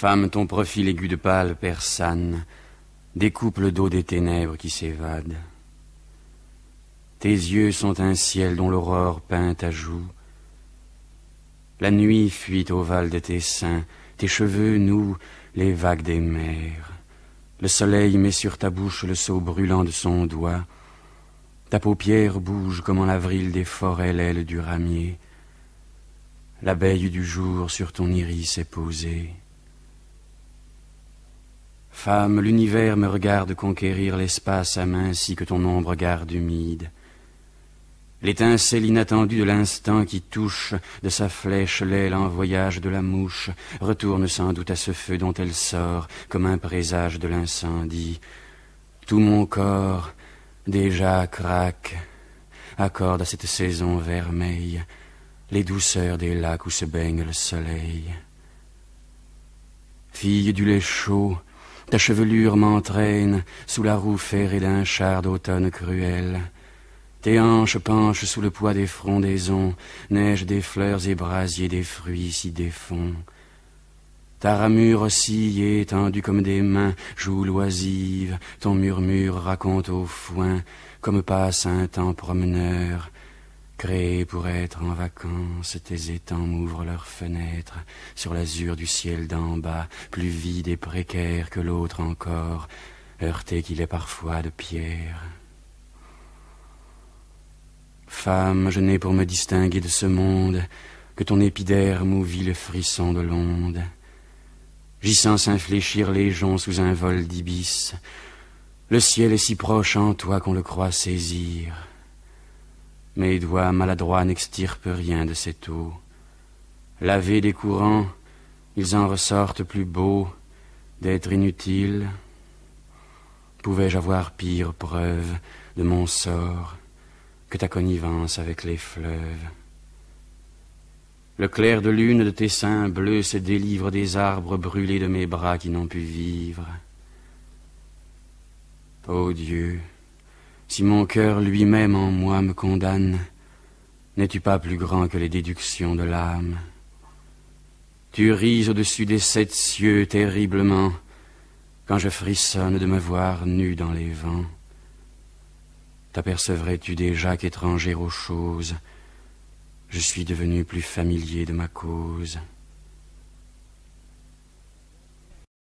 Femme, ton profil aigu de pâle persane découpe le dos des ténèbres qui s'évadent. Tes yeux sont un ciel dont l'aurore peint à joue. La nuit fuit au val de tes seins, tes cheveux nouent les vagues des mers. Le soleil met sur ta bouche le seau brûlant de son doigt. Ta paupière bouge comme en l'avril des forêts l'aile du ramier. L'abeille du jour sur ton iris est posée. Femme, l'univers me regarde conquérir l'espace à main ainsi que ton ombre garde humide. L'étincelle inattendue de l'instant qui touche de sa flèche l'aile en voyage de la mouche retourne sans doute à ce feu dont elle sort comme un présage de l'incendie. Tout mon corps, déjà craque, accorde à cette saison vermeille les douceurs des lacs où se baigne le soleil. Fille du lait chaud, ta chevelure m'entraîne sous la roue ferrée d'un char d'automne cruel. Tes hanches penchent sous le poids des frondaisons, neige des fleurs et brasier des fruits si défonds. Ta ramure oscille étendue comme des mains, joue loisive, ton murmure raconte au foin, comme passe un temps promeneur, Créés pour être en vacances, tes étangs m'ouvrent leurs fenêtres sur l'azur du ciel d'en bas, plus vide et précaire que l'autre encore, heurté qu'il est parfois de pierre. Femme, je n'ai pour me distinguer de ce monde que ton épiderme où le frisson de l'onde. J'y sens s'infléchir les joncs sous un vol d'ibis. Le ciel est si proche en toi qu'on le croit saisir. Mes doigts maladroits n'extirpent rien de cette eau. Lavés des courants, ils en ressortent plus beaux d'être inutiles. Pouvais-je avoir pire preuve de mon sort que ta connivence avec les fleuves? Le clair de lune de tes seins bleus se délivre des arbres brûlés de mes bras qui n'ont pu vivre. Ô Dieu, si mon cœur lui-même en moi me condamne, n'es-tu pas plus grand que les déductions de l'âme? Tu ris au-dessus des sept cieux terriblement, quand je frissonne de me voir nu dans les vents. T'apercevrais-tu déjà qu'étranger aux choses, je suis devenu plus familier de ma cause